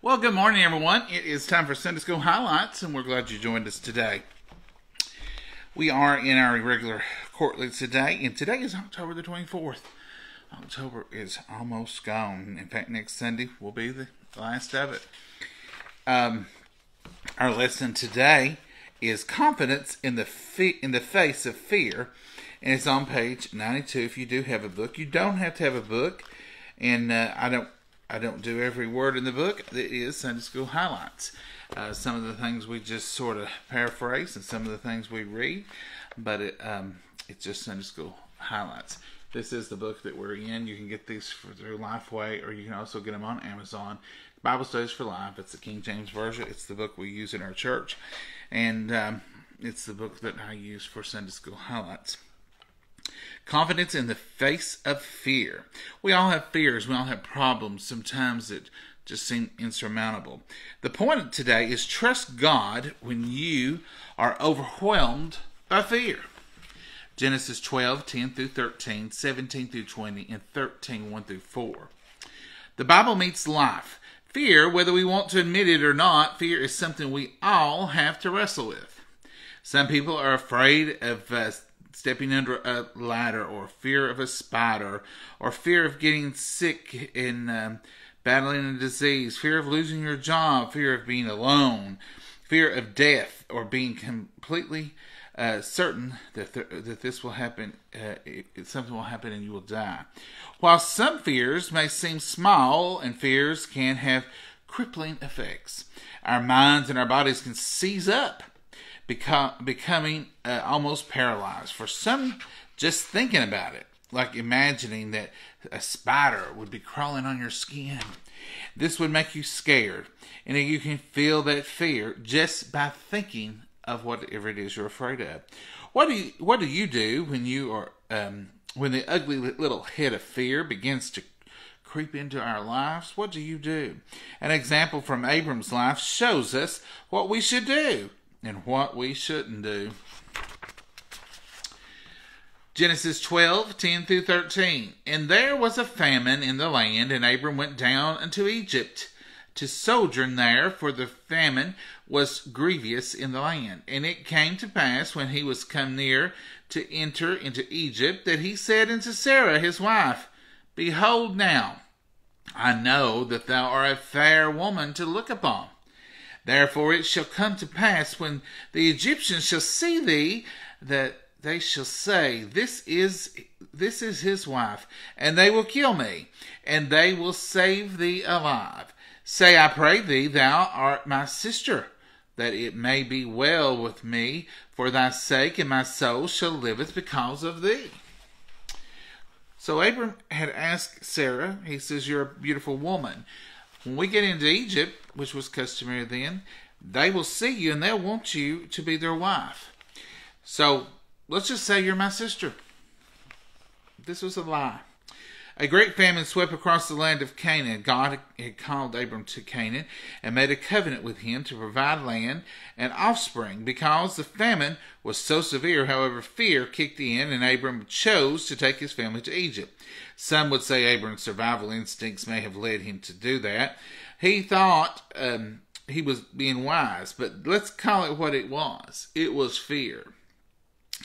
Well, good morning, everyone. It is time for Sunday School Highlights, and we're glad you joined us today. We are in our regular quarterly today, and today is October the 24th. October is almost gone. In fact, next Sunday will be the last of it. Um, our lesson today is confidence in the fe- in the face of fear, and it's on page 92. If you do have a book, you don't have to have a book, and uh, I don't I don't do every word in the book. It is Sunday School highlights. Uh, some of the things we just sort of paraphrase, and some of the things we read, but it, um, it's just Sunday School highlights. This is the book that we're in. You can get these through Lifeway, or you can also get them on Amazon. Bible Studies for Life. It's the King James Version. It's the book we use in our church, and um, it's the book that I use for Sunday School highlights. Confidence in the face of fear. We all have fears. We all have problems. Sometimes that just seem insurmountable. The point today is trust God when you are overwhelmed by fear. Genesis 12, 10 through 13, 17 through 20, and 13, 1 through 4. The Bible meets life. Fear, whether we want to admit it or not, fear is something we all have to wrestle with. Some people are afraid of uh, stepping under a ladder, or fear of a spider, or fear of getting sick and um, battling a disease, fear of losing your job, fear of being alone, fear of death, or being completely uh, certain that th- that this will happen, uh, it, something will happen, and you will die. While some fears may seem small, and fears can have crippling effects, our minds and our bodies can seize up become becoming uh, almost paralyzed. For some, just thinking about it, like imagining that a spider would be crawling on your skin, this would make you scared, and you can feel that fear just by thinking of whatever it is you're afraid of. What do you, what do you do when you are um, when the ugly little head of fear begins to creep into our lives? What do you do? An example from Abram's life shows us what we should do and what we shouldn't do. Genesis 12, 10 through 13. And there was a famine in the land, and Abram went down unto Egypt to sojourn there, for the famine was grievous in the land. And it came to pass, when he was come near to enter into Egypt, that he said unto Sarah his wife, Behold now, I know that thou art a fair woman to look upon. Therefore it shall come to pass when the Egyptians shall see thee that they shall say, This is this is his wife, and they will kill me, and they will save thee alive. Say, I pray thee, thou art my sister, that it may be well with me for thy sake, and my soul shall liveth because of thee. So Abram had asked Sarah, he says, You're a beautiful woman. When we get into Egypt, which was customary then, they will see you and they'll want you to be their wife. So let's just say you're my sister. This was a lie. A great famine swept across the land of Canaan. God had called Abram to Canaan and made a covenant with him to provide land and offspring. Because the famine was so severe, however, fear kicked in and Abram chose to take his family to Egypt. Some would say Abram's survival instincts may have led him to do that. He thought um, he was being wise, but let's call it what it was. It was fear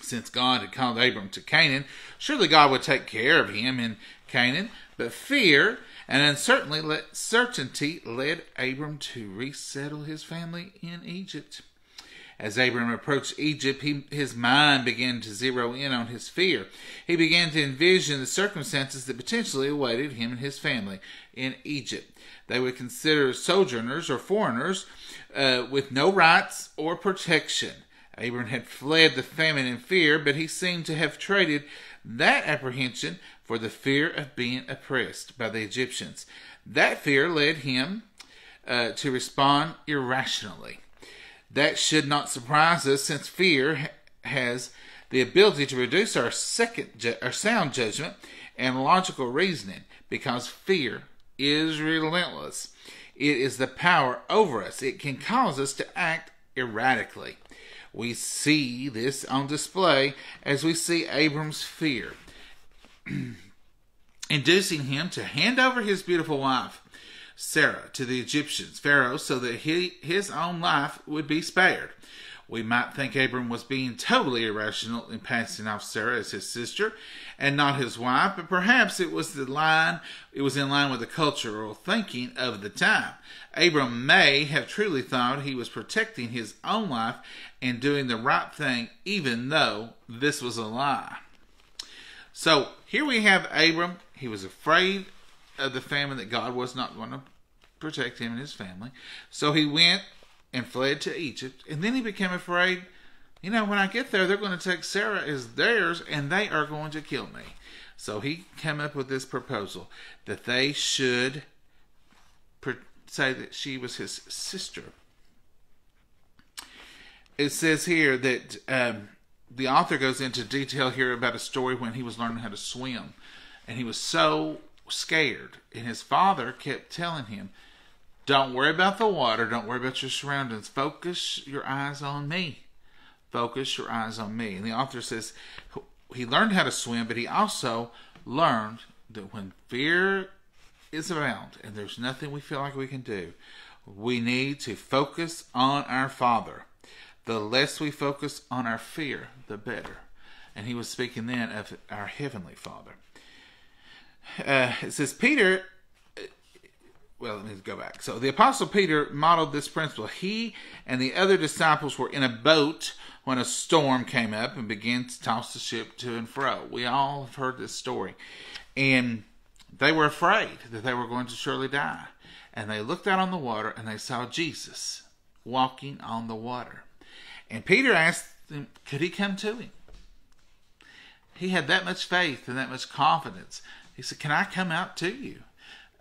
since God had called Abram to Canaan, surely God would take care of him in Canaan. But fear and uncertainty led Abram to resettle his family in Egypt. As Abram approached Egypt, he, his mind began to zero in on his fear. He began to envision the circumstances that potentially awaited him and his family in Egypt. They would consider sojourners or foreigners uh, with no rights or protection. Abram had fled the famine and fear, but he seemed to have traded that apprehension for the fear of being oppressed by the Egyptians. That fear led him uh, to respond irrationally. That should not surprise us, since fear has the ability to reduce our second, ju- our sound judgment and logical reasoning, because fear is relentless. It is the power over us. It can cause us to act erratically. We see this on display as we see Abram's fear, inducing him to hand over his beautiful wife. Sarah to the Egyptians, Pharaoh, so that he, his own life would be spared. We might think Abram was being totally irrational in passing off Sarah as his sister and not his wife, but perhaps it was the line it was in line with the cultural thinking of the time. Abram may have truly thought he was protecting his own life and doing the right thing, even though this was a lie. So here we have Abram. He was afraid of the famine that God was not going to protect him and his family. So he went and fled to Egypt. And then he became afraid, you know, when I get there, they're going to take Sarah as theirs and they are going to kill me. So he came up with this proposal that they should say that she was his sister. It says here that um, the author goes into detail here about a story when he was learning how to swim. And he was so scared. And his father kept telling him, don't worry about the water. Don't worry about your surroundings. Focus your eyes on me. Focus your eyes on me. And the author says he learned how to swim, but he also learned that when fear is around and there's nothing we feel like we can do, we need to focus on our Father. The less we focus on our fear, the better. And he was speaking then of our Heavenly Father. Uh, it says, Peter well, let me go back. So the Apostle Peter modeled this principle. He and the other disciples were in a boat when a storm came up and began to toss the ship to and fro. We all have heard this story. And they were afraid that they were going to surely die. And they looked out on the water and they saw Jesus walking on the water. And Peter asked them, could he come to him? He had that much faith and that much confidence. He said, Can I come out to you?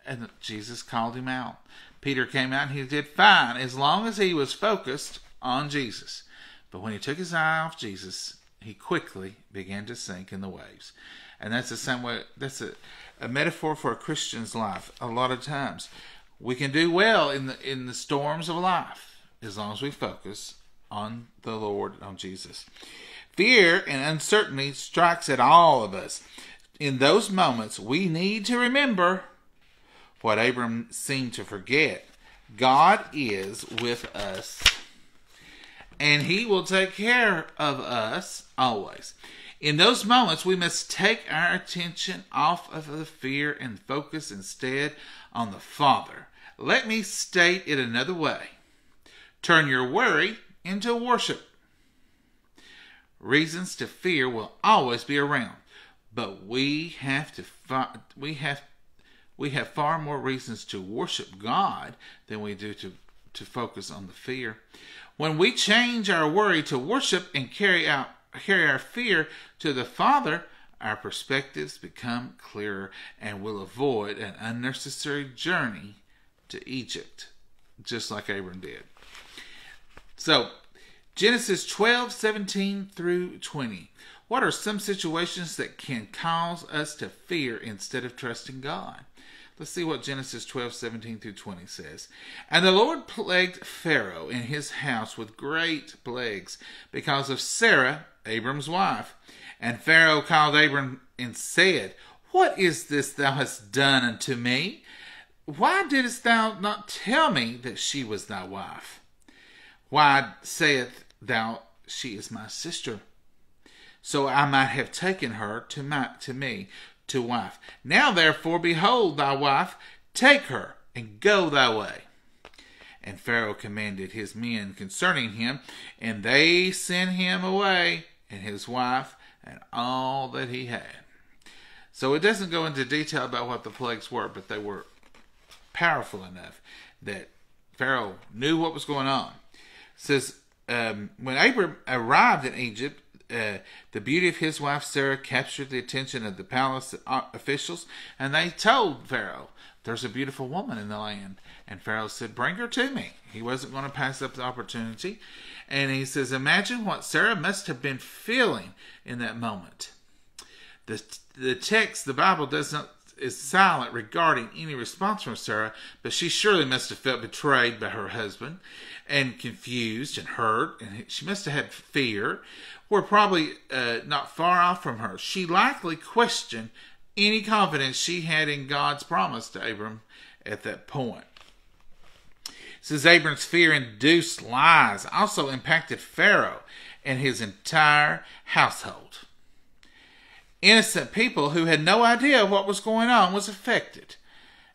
And Jesus called him out. Peter came out and he did fine as long as he was focused on Jesus. But when he took his eye off Jesus, he quickly began to sink in the waves. And that's the same way, that's a, a metaphor for a Christian's life a lot of times. We can do well in the, in the storms of life as long as we focus on the Lord, on Jesus. Fear and uncertainty strikes at all of us. In those moments, we need to remember what Abram seemed to forget. God is with us, and He will take care of us always. In those moments, we must take our attention off of the fear and focus instead on the Father. Let me state it another way turn your worry into worship. Reasons to fear will always be around, but we have to we have we have far more reasons to worship God than we do to, to focus on the fear. When we change our worry to worship and carry out carry our fear to the Father, our perspectives become clearer and will avoid an unnecessary journey to Egypt, just like Abram did. So, Genesis 12, 17 through 20. What are some situations that can cause us to fear instead of trusting God? Let's see what Genesis 12, 17 through 20 says. And the Lord plagued Pharaoh in his house with great plagues because of Sarah, Abram's wife. And Pharaoh called Abram and said, What is this thou hast done unto me? Why didst thou not tell me that she was thy wife? Why sayest thou, She is my sister? So I might have taken her to, my, to me to wife. Now therefore, behold thy wife, take her and go thy way. And Pharaoh commanded his men concerning him, and they sent him away, and his wife, and all that he had. So it doesn't go into detail about what the plagues were, but they were powerful enough that Pharaoh knew what was going on. It says, um, when Abram arrived in Egypt, uh, the beauty of his wife Sarah captured the attention of the palace officials, and they told Pharaoh, There's a beautiful woman in the land. And Pharaoh said, Bring her to me. He wasn't going to pass up the opportunity. And he says, Imagine what Sarah must have been feeling in that moment. The, the text, the Bible does not is silent regarding any response from Sarah, but she surely must have felt betrayed by her husband and confused and hurt, and she must have had fear. We're probably uh, not far off from her. She likely questioned any confidence she had in God's promise to Abram at that point. says Abram's fear induced lies also impacted Pharaoh and his entire household. Innocent people who had no idea what was going on was affected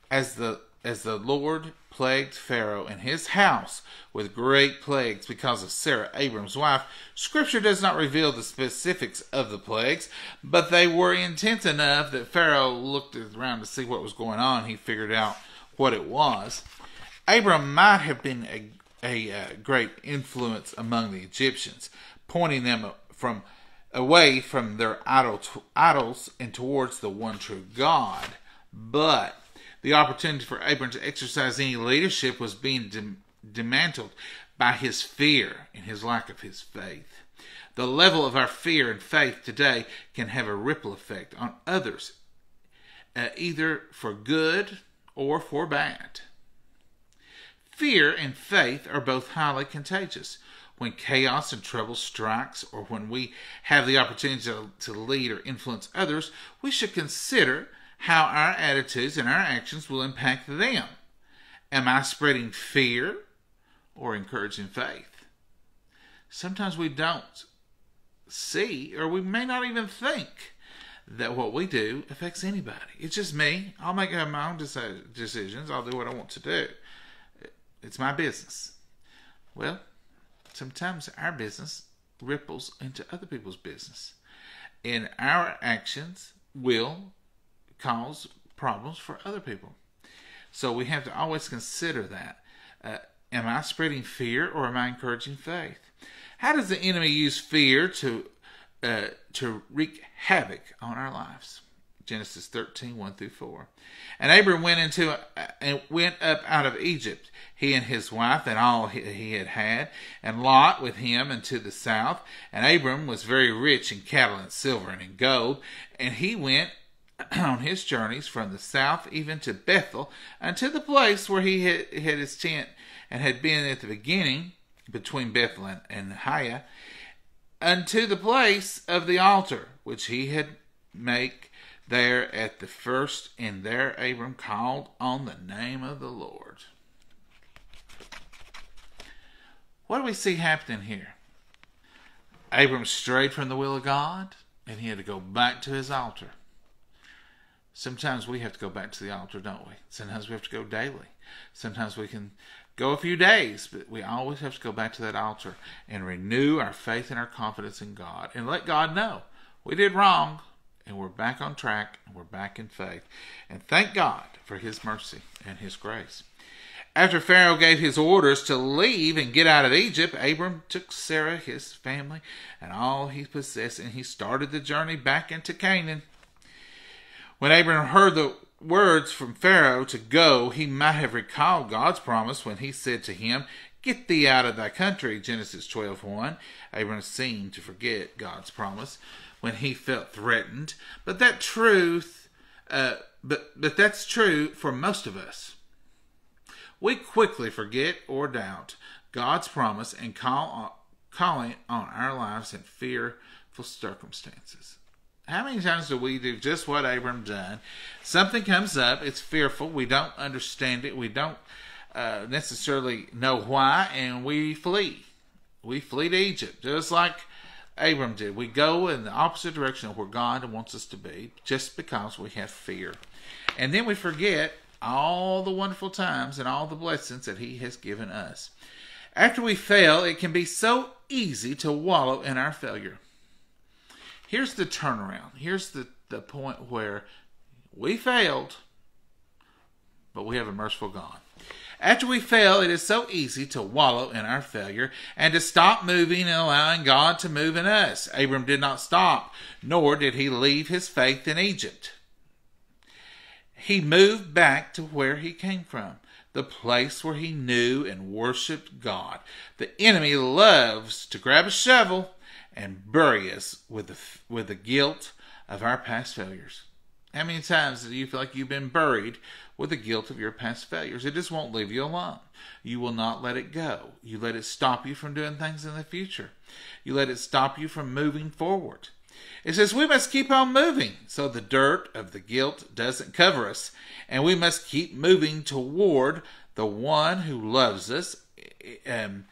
as the as the Lord plagued Pharaoh and his house with great plagues because of Sarah, Abram's wife. Scripture does not reveal the specifics of the plagues, but they were intense enough that Pharaoh looked around to see what was going on. He figured out what it was. Abram might have been a, a, a great influence among the Egyptians, pointing them from away from their idol, idols and towards the one true God. But the opportunity for Abram to exercise any leadership was being dismantled by his fear and his lack of his faith. The level of our fear and faith today can have a ripple effect on others, uh, either for good or for bad. Fear and faith are both highly contagious. When chaos and trouble strikes, or when we have the opportunity to, to lead or influence others, we should consider how our attitudes and our actions will impact them. Am I spreading fear or encouraging faith? Sometimes we don't see, or we may not even think that what we do affects anybody. It's just me. I'll make my own decisions. I'll do what I want to do. It's my business. Well, sometimes our business ripples into other people's business. And our actions will cause problems for other people. So we have to always consider that. Uh, am I spreading fear or am I encouraging faith? How does the enemy use fear to uh, to wreak havoc on our lives? Genesis 13, 1 through 4. And Abram went into uh, and went up out of Egypt, he and his wife and all he, he had had, and Lot with him into the south. And Abram was very rich in cattle and silver and in gold, and he went on his journeys from the south even to Bethel, unto the place where he had, had his tent and had been at the beginning between Bethel and, and unto the place of the altar which he had make there at the first, and there Abram called on the name of the Lord. What do we see happening here? Abram strayed from the will of God, and he had to go back to his altar. Sometimes we have to go back to the altar, don't we? Sometimes we have to go daily. Sometimes we can go a few days, but we always have to go back to that altar and renew our faith and our confidence in God and let God know we did wrong and we're back on track and we're back in faith. And thank God for His mercy and His grace. After Pharaoh gave his orders to leave and get out of Egypt, Abram took Sarah, his family, and all he possessed, and he started the journey back into Canaan. When Abram heard the words from Pharaoh to go, he might have recalled God's promise when he said to him, Get thee out of thy country, Genesis 12 1. Abram seemed to forget God's promise when he felt threatened, but that truth, uh, but, but that's true for most of us. We quickly forget or doubt God's promise and call on, calling on our lives in fearful circumstances. How many times do we do just what Abram done? Something comes up, it's fearful, we don't understand it, we don't uh, necessarily know why, and we flee. We flee to Egypt, just like Abram did. We go in the opposite direction of where God wants us to be, just because we have fear. And then we forget all the wonderful times and all the blessings that He has given us. After we fail, it can be so easy to wallow in our failure here's the turnaround. Here's the, the point where we failed, but we have a merciful God. After we fail, it is so easy to wallow in our failure and to stop moving and allowing God to move in us. Abram did not stop, nor did he leave his faith in Egypt. He moved back to where he came from, the place where he knew and worshiped God. The enemy loves to grab a shovel and bury us with the, with the guilt of our past failures. How many times do you feel like you've been buried with the guilt of your past failures? It just won't leave you alone. You will not let it go. You let it stop you from doing things in the future. You let it stop you from moving forward. It says we must keep on moving so the dirt of the guilt doesn't cover us. And we must keep moving toward the one who loves us, um,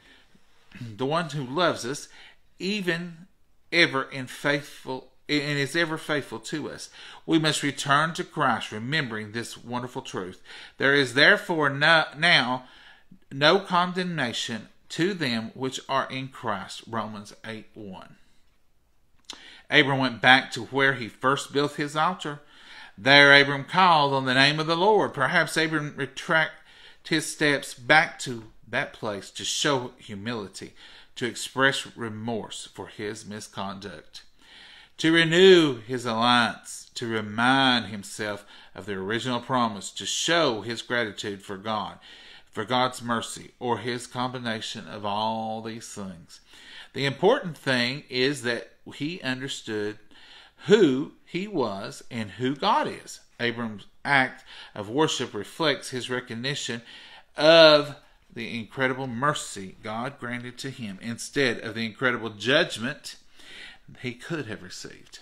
the one who loves us, even ever in faithful and is ever faithful to us. We must return to Christ, remembering this wonderful truth. There is therefore no, now no condemnation to them which are in Christ. Romans 8 1. Abram went back to where he first built his altar. There Abram called on the name of the Lord. Perhaps Abram retracted his steps back to that place to show humility, to express remorse for his misconduct, to renew his alliance, to remind himself of the original promise, to show his gratitude for God, for God's mercy, or his combination of all these things. The important thing is that he understood who he was and who God is. Abram's act of worship reflects his recognition of the incredible mercy God granted to him instead of the incredible judgment he could have received.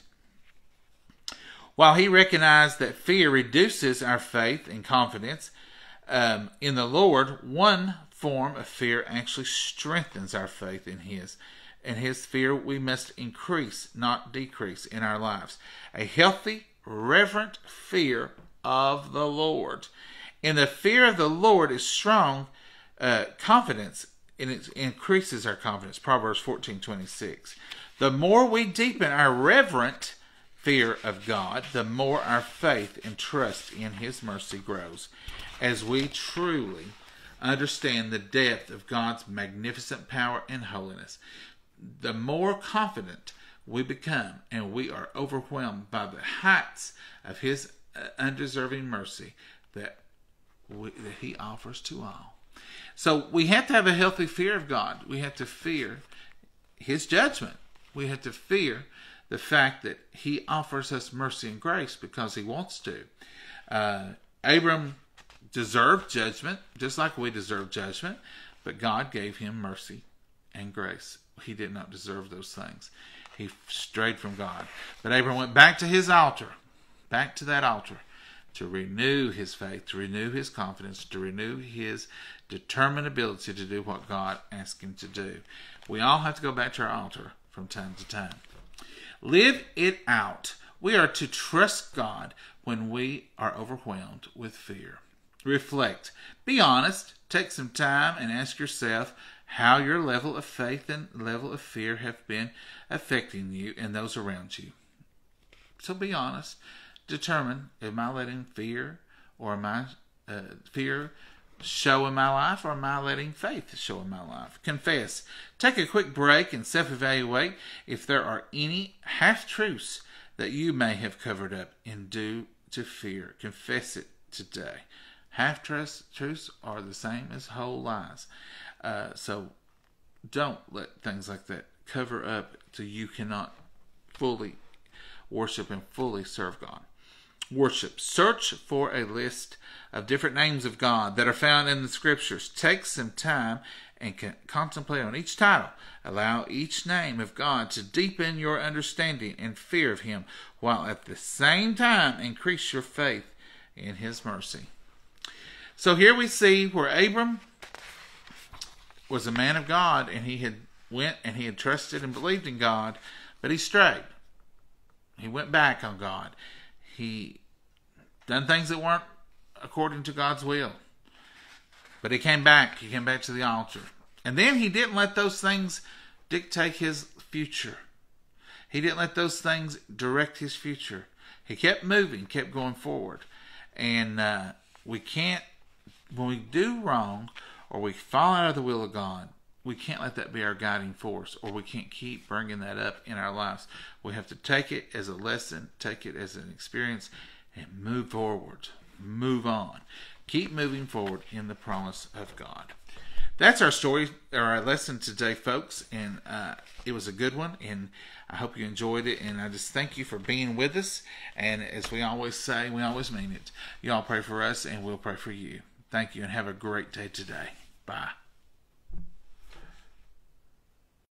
While he recognized that fear reduces our faith and confidence um, in the Lord, one form of fear actually strengthens our faith in His and his fear we must increase, not decrease, in our lives. A healthy, reverent fear of the Lord. And the fear of the Lord is strong uh, confidence, and it increases our confidence. Proverbs fourteen twenty six. The more we deepen our reverent fear of God, the more our faith and trust in His mercy grows as we truly understand the depth of God's magnificent power and holiness the more confident we become and we are overwhelmed by the heights of his uh, undeserving mercy that, we, that he offers to all. So we have to have a healthy fear of God. We have to fear his judgment. We have to fear the fact that he offers us mercy and grace because he wants to. Uh, Abram deserved judgment, just like we deserve judgment, but God gave him mercy and grace he did not deserve those things. He strayed from God. But Abram went back to his altar, back to that altar, to renew his faith, to renew his confidence, to renew his determined ability to do what God asked him to do. We all have to go back to our altar from time to time. Live it out. We are to trust God when we are overwhelmed with fear. Reflect. Be honest. Take some time and ask yourself how your level of faith and level of fear have been affecting you and those around you. So be honest. Determine am I letting fear or am I uh, fear show in my life or am I letting faith show in my life? Confess. Take a quick break and self evaluate if there are any half truths that you may have covered up in due to fear. Confess it today. Half truths are the same as whole lies. Uh, so don't let things like that cover up so you cannot fully worship and fully serve God. Worship. Search for a list of different names of God that are found in the scriptures. Take some time and contemplate on each title. Allow each name of God to deepen your understanding and fear of Him, while at the same time increase your faith in His mercy. So here we see where Abram was a man of God and he had went and he had trusted and believed in God, but he strayed. He went back on God. He done things that weren't according to God's will. But he came back. He came back to the altar. And then he didn't let those things dictate his future. He didn't let those things direct his future. He kept moving, kept going forward. And uh, we can't, when we do wrong, or we fall out of the will of God, we can't let that be our guiding force, or we can't keep bringing that up in our lives. We have to take it as a lesson, take it as an experience, and move forward, move on. Keep moving forward in the promise of God. That's our story or our lesson today, folks, and uh, it was a good one, and I hope you enjoyed it. And I just thank you for being with us. And as we always say, we always mean it. Y'all pray for us, and we'll pray for you. Thank you, and have a great day today. Bye.